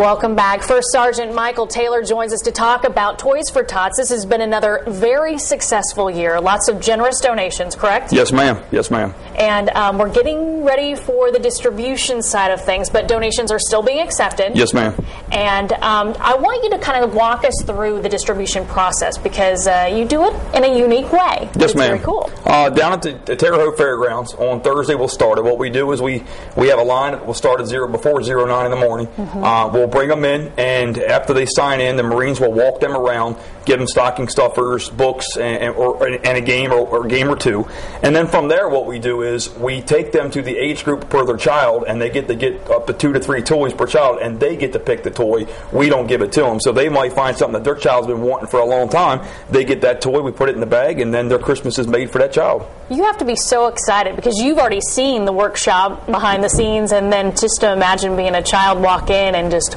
Welcome back. First Sergeant Michael Taylor joins us to talk about Toys for Tots. This has been another very successful year. Lots of generous donations, correct? Yes, ma'am. Yes, ma'am. And um, we're getting ready for the distribution side of things, but donations are still being accepted. Yes, ma'am. And um, I want you to kind of walk us through the distribution process because uh, you do it in a unique way. Yes, ma'am. Very cool. Uh, down at the, Terre Haute Fairgrounds on Thursday, we'll start it. What we do is we we have a line that will start at zero before zero nine in the morning. Mm-hmm. Uh, we'll bring them in, and after they sign in, the Marines will walk them around, give them stocking stuffers, books, and, or, and a game or, or a game or two. And then from there, what we do is we take them to the age group per their child, and they get to get up to two to three toys per child, and they get to pick the toy. We don't give it to them, so they might find something that their child's been wanting for a long time. They get that toy, we put it in the bag, and then their Christmas is made for that child. You have to be so excited because you've already seen the workshop behind the scenes, and then just to imagine being a child walk in and just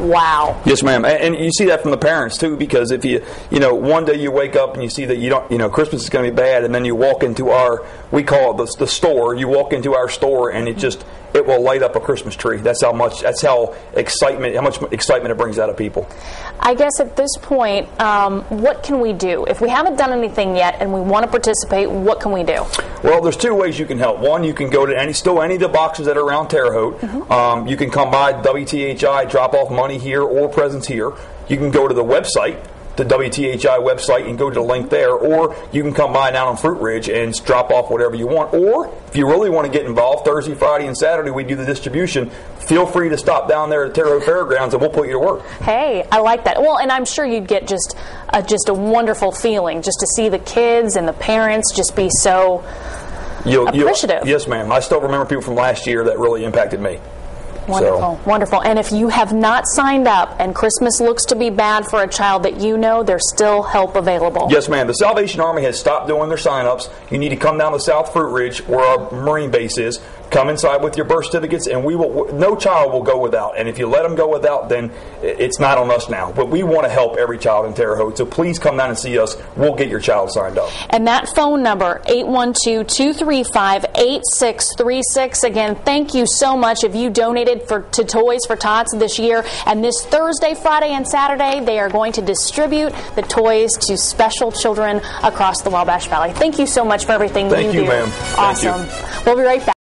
wow. Yes, ma'am. And, and you see that from the parents too, because if you, you know, one day you wake up and you see that you don't, you know, Christmas is going to be bad, and then you walk into our, we call it the, the store. You walk into our store, and it just, it will light up a Christmas tree. That's how much. That's how excitement, how much excitement it brings out of people. I guess at this point, um, what can we do? If we haven't done anything yet and we want to participate, what can we do? Well, there's two ways you can help. One, you can go to any still any of the boxes that are around Terre Haute. Um, you can come by WTHI, drop off money here or presents here. You can go to the website, the WTHI website, and go to the link there. Or you can come by down on Fruit Ridge and drop off whatever you want. Or if you really want to get involved, Thursday, Friday, and Saturday we do the distribution. Feel free to stop down there at Terre Haute Fairgrounds, and we'll put you to work. Hey, I like that. Well, and I'm sure you'd get just a, just a wonderful feeling just to see the kids and the parents just be so. You'll, you'll- Appreciative. yes, ma'am. I still remember people from last year that really impacted me. Wonderful, wonderful. And if you have not signed up and Christmas looks to be bad for a child that you know, there's still help available. Yes, ma'am. The Salvation Army has stopped doing their sign-ups. You need to come down to South Fruit Ridge, where our Marine base is. Come inside with your birth certificates, and we will. No child will go without. And if you let them go without, then it's not on us now. But we want to help every child in Terre Haute. So please come down and see us. We'll get your child signed up. And that phone number, 812-235-8636. Again, thank you so much if you donated for to Toys for Tots this year. And this Thursday, Friday, and Saturday, they are going to distribute the toys to special children across the Wabash Valley. Thank you so much for everything Thank you you, do. ma'am. Thank you. Awesome. We'll be right back.